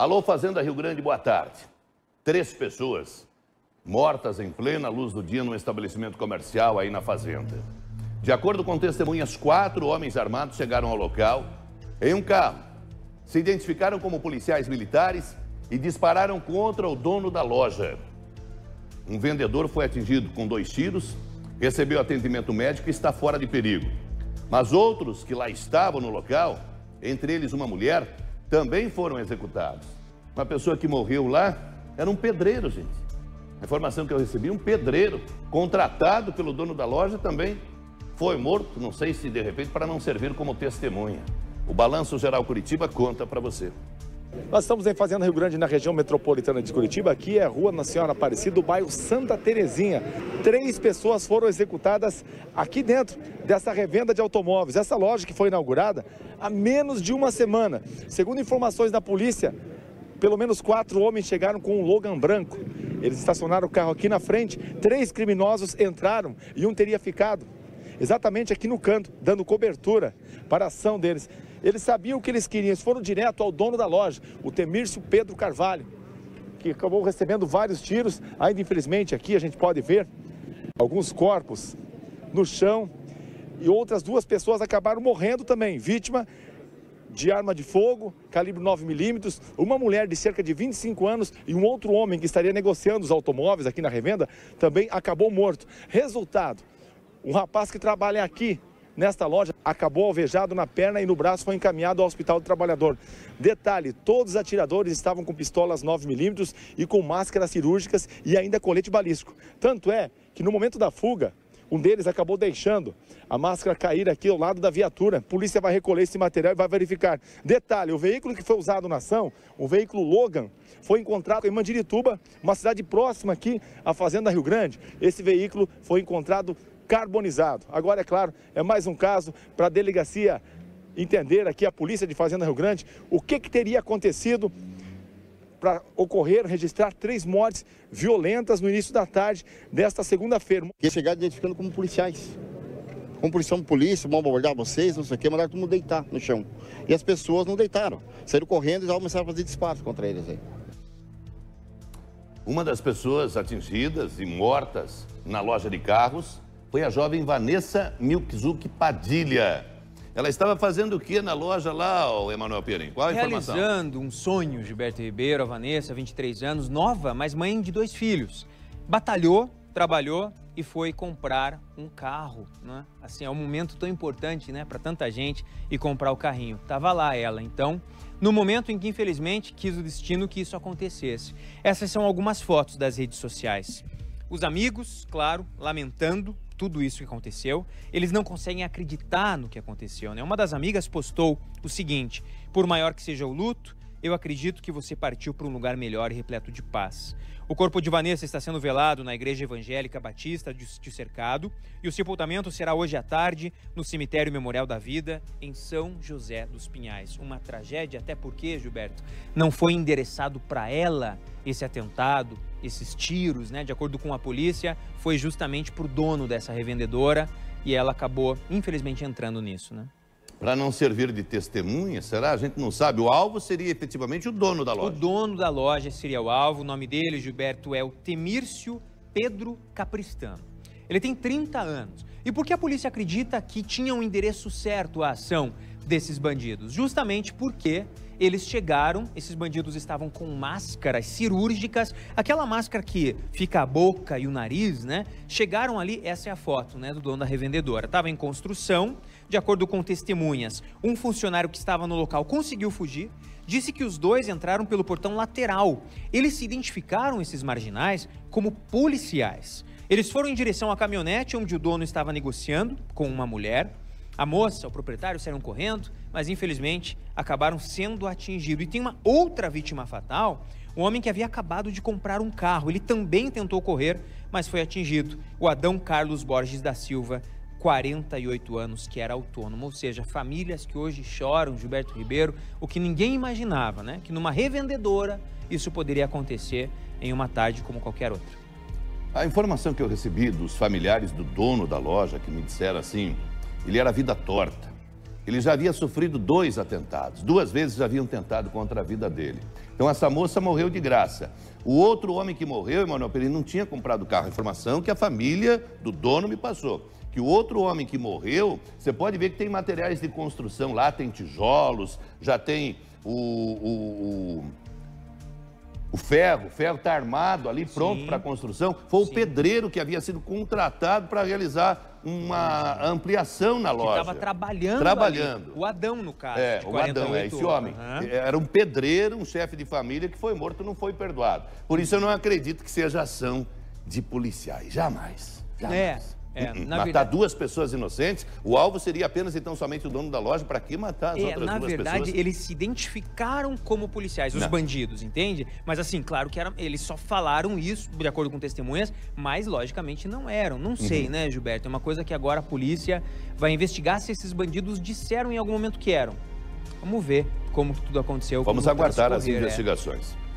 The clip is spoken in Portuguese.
Alô, Fazenda Rio Grande, boa tarde. Três pessoas mortas em plena luz do dia num estabelecimento comercial aí na fazenda. De acordo com testemunhas, quatro homens armados chegaram ao local em um carro. Se identificaram como policiais militares e dispararam contra o dono da loja. Um vendedor foi atingido com dois tiros, recebeu atendimento médico e está fora de perigo. Mas outros que lá estavam no local, entre eles uma mulher, também foram executados. Uma pessoa que morreu lá era um pedreiro, gente. A informação que eu recebi, um pedreiro contratado pelo dono da loja também foi morto, não sei se de repente para não servir como testemunha. O Balanço Geral Curitiba conta para você. Nós estamos em Fazenda Rio Grande, na região metropolitana de Curitiba. Aqui é a Rua Nossa Senhora Aparecida, bairro Santa Terezinha. Três pessoas foram executadas aqui dentro dessa revenda de automóveis. Essa loja que foi inaugurada há menos de uma semana. Segundo informações da polícia, pelo menos quatro homens chegaram com um Logan branco. Eles estacionaram o carro aqui na frente. Três criminosos entraram e um teria ficado exatamente aqui no canto, dando cobertura para a ação deles. Eles sabiam o que eles queriam, eles foram direto ao dono da loja, o Temírcio Pedro Carvalho, que acabou recebendo vários tiros. Ainda infelizmente aqui a gente pode ver alguns corpos no chão e outras duas pessoas acabaram morrendo também, vítima de arma de fogo, calibre 9mm, uma mulher de cerca de 25 anos e um outro homem que estaria negociando os automóveis aqui na revenda também acabou morto. Resultado, um rapaz que trabalha aqui nesta loja acabou alvejado na perna e no braço foi encaminhado ao Hospital do Trabalhador. Detalhe, todos os atiradores estavam com pistolas 9mm e com máscaras cirúrgicas e ainda colete balístico. Tanto é que no momento da fuga, um deles acabou deixando a máscara cair aqui ao lado da viatura. A polícia vai recolher esse material e vai verificar. Detalhe, o veículo que foi usado na ação, o veículo Logan, foi encontrado em Mandirituba, uma cidade próxima aqui à Fazenda Rio Grande. Esse veículo foi encontrado carbonizado. Agora, é claro, é mais um caso para a delegacia entender aqui, a polícia de Fazenda Rio Grande, o que, que teria acontecido para ocorrer, registrar três mortes violentas no início da tarde desta segunda-feira. E chegaram identificando como policiais. Como policial de polícia, vão abordar vocês, não sei o que, mandaram todo mundo deitar no chão. E as pessoas não deitaram. Saíram correndo e já começaram a fazer disparos contra eles aí. Uma das pessoas atingidas e mortas na loja de carros foi a jovem Vanessa Milkzuk Padilha. Ela estava fazendo o que na loja lá, o Emanuel Pierin? Qual a informação? Realizando um sonho, Gilberto Ribeiro, a Vanessa, 23 anos, nova, mas mãe de dois filhos. Batalhou, trabalhou e foi comprar um carro, né? Assim, é um momento tão importante, né, para tanta gente e comprar o carrinho. Tava lá ela, então, no momento em que infelizmente quis o destino que isso acontecesse. Essas são algumas fotos das redes sociais. Os amigos, claro, lamentando tudo isso que aconteceu. Eles não conseguem acreditar no que aconteceu. Né? Uma das amigas postou o seguinte: por maior que seja o luto, eu acredito que você partiu para um lugar melhor e repleto de paz. O corpo de Vanessa está sendo velado na Igreja Evangélica Batista de Cercado e o sepultamento será hoje à tarde no Cemitério Memorial da Vida, em São José dos Pinhais. Uma tragédia, até porque, Gilberto, não foi endereçado para ela esse atentado, esses tiros, né? De acordo com a polícia, foi justamente para o dono dessa revendedora e ela acabou, infelizmente, entrando nisso, né? Para não servir de testemunha, será? A gente não sabe. O alvo seria efetivamente o dono da loja. O dono da loja seria o alvo. O nome dele, Gilberto, é o Temírcio Pedro Capristano. Ele tem 30 anos. E por que a polícia acredita que tinha um endereço certo a ação desses bandidos? Justamente porque eles chegaram, esses bandidos estavam com máscaras cirúrgicas, aquela máscara que fica a boca e o nariz, né? Chegaram ali, essa é a foto, né, do dono da revendedora. Estava em construção, de acordo com testemunhas. Um funcionário que estava no local conseguiu fugir, disse que os dois entraram pelo portão lateral. Eles se identificaram, esses marginais, como policiais. Eles foram em direção à caminhonete onde o dono estava negociando com uma mulher. A moça, o proprietário saíram correndo, mas infelizmente acabaram sendo atingidos. E tem uma outra vítima fatal, um homem que havia acabado de comprar um carro. Ele também tentou correr, mas foi atingido. O Adão Carlos Borges da Silva, 48 anos, que era autônomo. Ou seja, famílias que hoje choram, Gilberto Ribeiro, o que ninguém imaginava, né? Que numa revendedora isso poderia acontecer em uma tarde como qualquer outra. A informação que eu recebi dos familiares do dono da loja, que me disseram assim, ele era vida torta. Ele já havia sofrido dois atentados. Duas vezes já haviam tentado contra a vida dele. Então essa moça morreu de graça. O outro homem que morreu, Emanuel Pereira, não tinha comprado o carro. Informação que a família do dono me passou. Que o outro homem que morreu, você pode ver que tem materiais de construção lá, tem tijolos, já tem o, o, o o ferro, o ferro está armado ali, pronto para construção. Foi Sim. o pedreiro que havia sido contratado para realizar uma ampliação na loja. Estava trabalhando. Trabalhando. Ali. O Adão, no caso. É, o Adão, é esse homem. Uhum. Era um pedreiro, um chefe de família que foi morto não foi perdoado. Por isso eu não acredito que seja ação de policiais. Jamais. Jamais. É. É, matar verdade... duas pessoas inocentes, o alvo seria apenas então somente o dono da loja, para que matar as é, outras duas verdade, pessoas? eles se identificaram como policiais, os Não. bandidos, entende? Mas assim, claro que era, eles só falaram isso, de acordo com testemunhas, mas logicamente não eram. Não sei, uhum. né, Gilberto? É uma coisa que agora a polícia vai investigar se esses bandidos disseram em algum momento que eram. Vamos ver como tudo aconteceu. Vamos aguardar as é. investigações. É.